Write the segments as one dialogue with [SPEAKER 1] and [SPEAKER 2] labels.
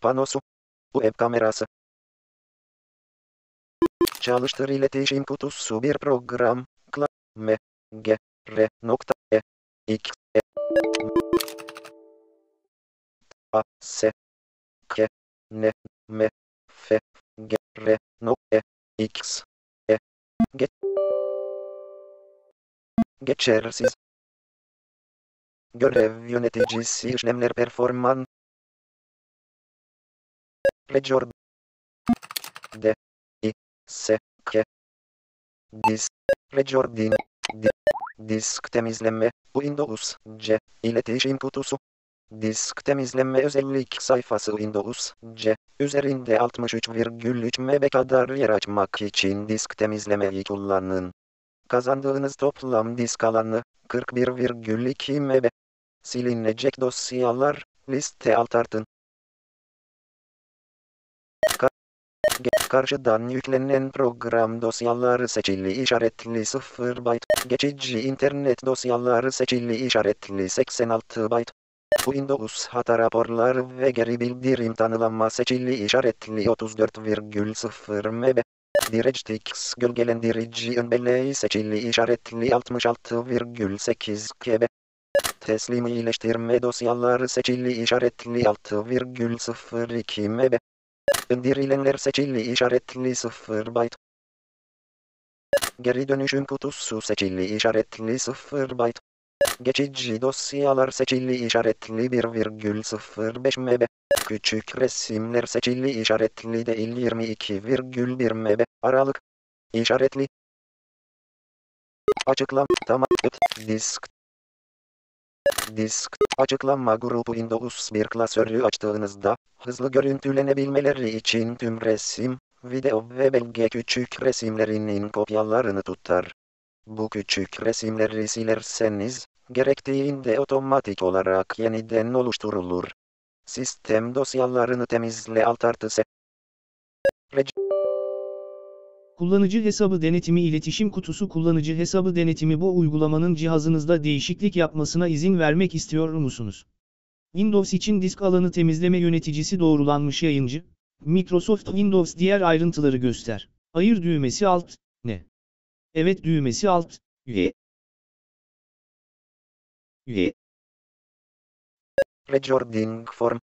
[SPEAKER 1] Panosu. Web kamerası. Çalıştır iletişim kutusu bir program. Kla, M, G, R, nokta, E, X, E, A, S, K, N, M, F, G, R, nokta, E, X, E, G, Geçersiz. Görev yöneticisi işlemler performan. Record. D. I. S. K. Disk. Recording. Di disk temizleme. Windows. C. İletişim kutusu. Disk temizleme özellik sayfası Windows C. Üzerinde 63,3 MB kadar yer açmak için disk temizlemeyi kullanın. Kazandığınız toplam disk alanı 41,2 MB. Silinecek dosyalar liste alt artın. Karşıdan yüklenen program dosyaları seçili işaretli 0 byte. Geçici internet dosyaları seçili işaretli 86 byte. Windows hata raporları ve geri bildirim tanımlama seçili işaretli 34,0 MB. DirectX gölgelendirici ön seçili işaretli 66,8 KB. Teslim iyileştirme dosyaları seçili işaretli 6,02 MB. İndirilenler seçili işaretli 0 byte. Geri dönüşüm kutusu seçili işaretli 0 byte. Geçici dosyalar seçili işaretli 1,05 MB. Küçük resimler seçili işaretli değil 22,1 MB. Aralık. İşaretli. Açıklam. Tamam. Disk. Disk. Açıklama grubu Windows bir klasörü açtığınızda, hızlı görüntülenebilmeleri için tüm resim, video ve belge küçük resimlerinin kopyalarını tutar. Bu küçük resimleri silerseniz, gerektiğinde otomatik olarak yeniden oluşturulur. Sistem dosyalarını temizle alt artı S.
[SPEAKER 2] Kullanıcı hesabı denetimi iletişim kutusu kullanıcı hesabı denetimi bu uygulamanın cihazınızda değişiklik yapmasına izin vermek istiyor musunuz? Windows için disk alanı temizleme yöneticisi doğrulanmış yayıncı, Microsoft Windows diğer ayrıntıları göster. Hayır düğmesi alt, ne? Evet düğmesi alt, üye. Üye.
[SPEAKER 1] Recording form.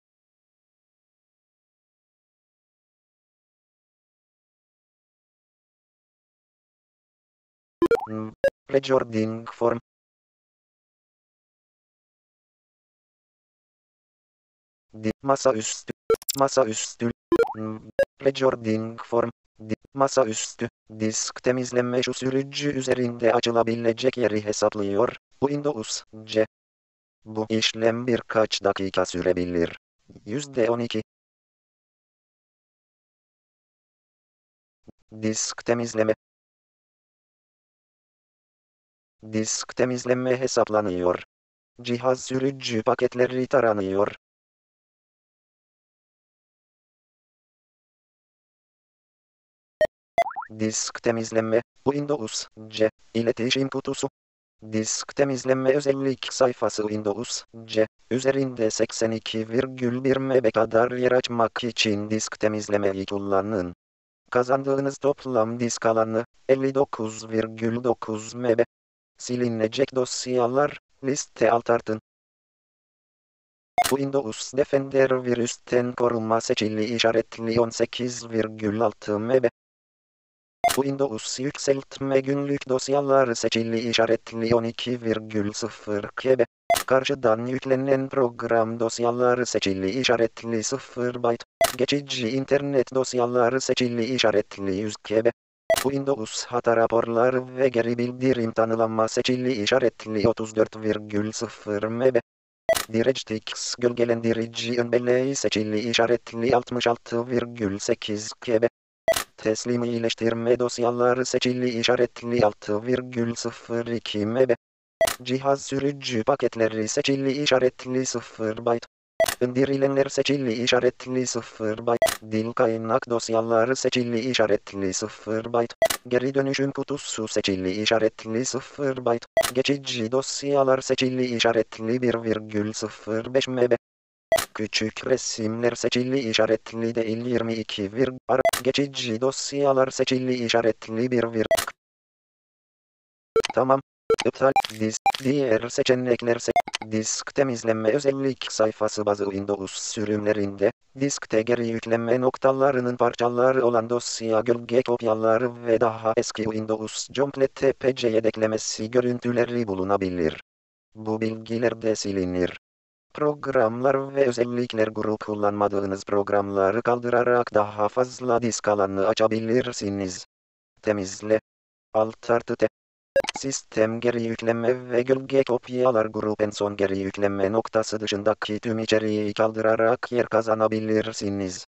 [SPEAKER 1] Recording form. Di masaüstü. Masaüstü. Hmm, Recording form. Di masaüstü. Disk temizleme şu sürücü üzerinde açılabilecek yeri hesaplıyor. Windows C. Bu işlem birkaç dakika sürebilir. %12. Disk temizleme. Disk temizleme hesaplanıyor. Cihaz sürücü paketleri taranıyor. Disk temizleme, Windows, C, iletişim kutusu. Disk temizleme özellik sayfası Windows, C, üzerinde 82,1 MB kadar yer açmak için disk temizlemeyi kullanın. Kazandığınız toplam disk alanı, 59,9 MB. Silinecek dosyalar, liste alt artın. Windows Defender virüsten koruma seçili işaretli 18,6 MB. Windows yükseltme günlük dosyalar seçili işaretli 12,0 KB. Karşıdan yüklenen program dosyaları seçili işaretli 0 byte. Geçici internet dosyaları seçili işaretli 100 KB. Windows hata raporları ve geri bildirim tanımlama seçili işaretli 34,0 MB. DirectX gölgelendirici ön seçili işaretli 66,8 KB. Teslim iyileştirme dosyaları seçili işaretli 6,02 MB. Cihaz sürücü paketleri seçili işaretli 0 byte. İndirilenler seçili işaretli 0 byte. Dil kaynak dosyaları seçili işaretli 0 byte. Geri dönüşüm kutusu seçili işaretli 0 byte. Geçici dosyalar seçili işaretli 1,05 MB. Küçük resimler seçili işaretli değil 22 vir. Ara geçici dosyalar seçili işaretli 1 vir. Tamam. İptal. Disk. Diğer seçenekler se Disk temizleme özellik sayfası bazı Windows sürümlerinde, diskte geri yüklenme noktalarının parçaları olan dosya gölge kopyaları ve daha eski Windows Complete TPC yedeklemesi görüntüleri bulunabilir. Bu bilgiler de silinir. Programlar ve özellikler grup kullanmadığınız programları kaldırarak daha fazla disk alanı açabilirsiniz. Temizle. Alt artı T. Sistem geri yükleme ve gölge kopyalar grup en son geri yükleme noktası dışındaki tüm içeriği kaldırarak yer kazanabilirsiniz.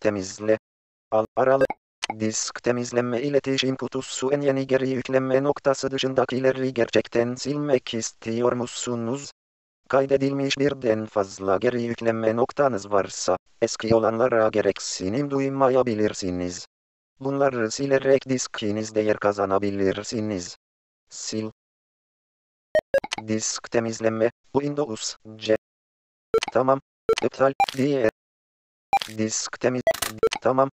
[SPEAKER 1] Temizle. Al aralı. Disk temizleme iletişim kutusu en yeni geri yükleme noktası dışındakileri gerçekten silmek istiyor musunuz? Kaydedilmiş birden fazla geri yükleme noktanız varsa, eski olanlara gereksinim duymayabilirsiniz. Bunları silerek diskinizde yer kazanabilirsiniz. Sil. Disk temizleme. Windows. C. Tamam. İptal. Diye. Disk temiz. Tamam.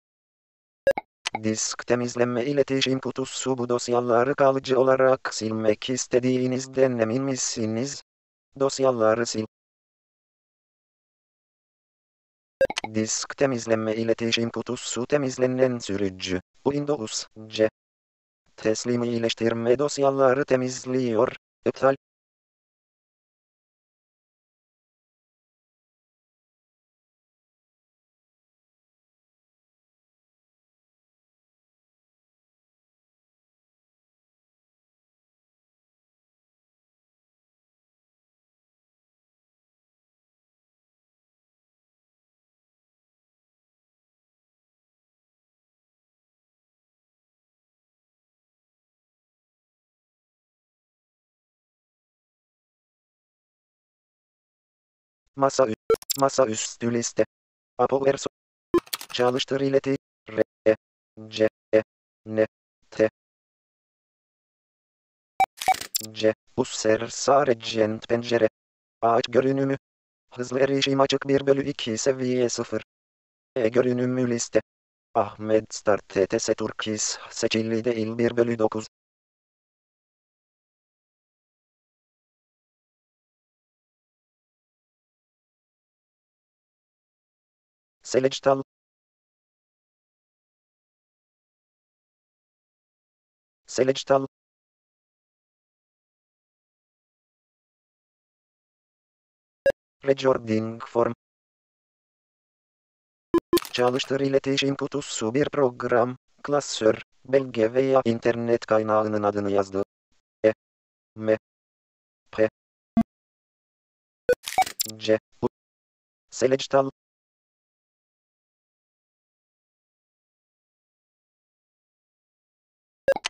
[SPEAKER 1] Disk temizleme iletişim kutusu bu dosyaları kalıcı olarak silmek istediğinizden emin misiniz? Dosyaları sil. Disk temizleme iletişim kutusu temizlenen sürücü. Windows. C. Teslim iyileştirme dosyaları temizliyor. İptal. Masa, masa üstü liste. Apoverso. Çalıştır ileti. R, E, C, E, N, T. C. Usser Sargent pencere. Ağaç görünümü. Hızlı erişim açık 1 bölü 2 seviye 0. E görünümü liste. Ahmet Start TTS Turkis seçili değil 1 bölü 9. Selectal. Selectal. Recording form. Çalıştır iletişim kutusu bir program, klasör, belge veya internet kaynağının adını yazdı. E. M. P. C. U. Selectal.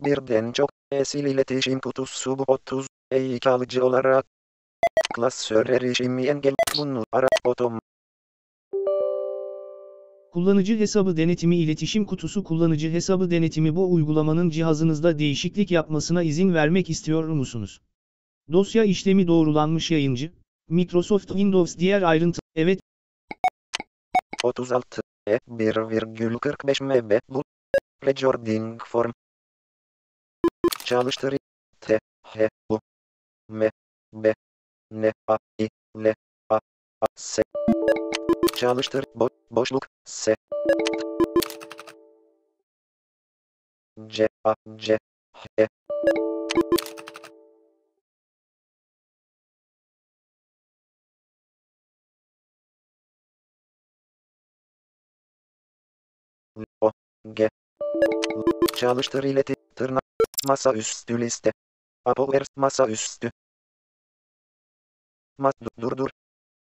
[SPEAKER 1] Birden çok esil iletişim kutusu bu 30 e kalıcı olarak klasör erişimi engel bunu ara otom
[SPEAKER 2] Kullanıcı hesabı denetimi iletişim kutusu kullanıcı hesabı denetimi bu uygulamanın cihazınızda değişiklik yapmasına izin vermek istiyor musunuz? Dosya işlemi doğrulanmış yayıncı, Microsoft Windows diğer ayrıntı, evet,
[SPEAKER 1] 36 e 1,45 MB bu. Recording form çalıştır. T H U M B N A I L A A S. Çalıştır. Bo boşluk S. C A C H O G. Çalıştır ileti tırnak masaüstü liste. Apover masaüstü. Mas dur dur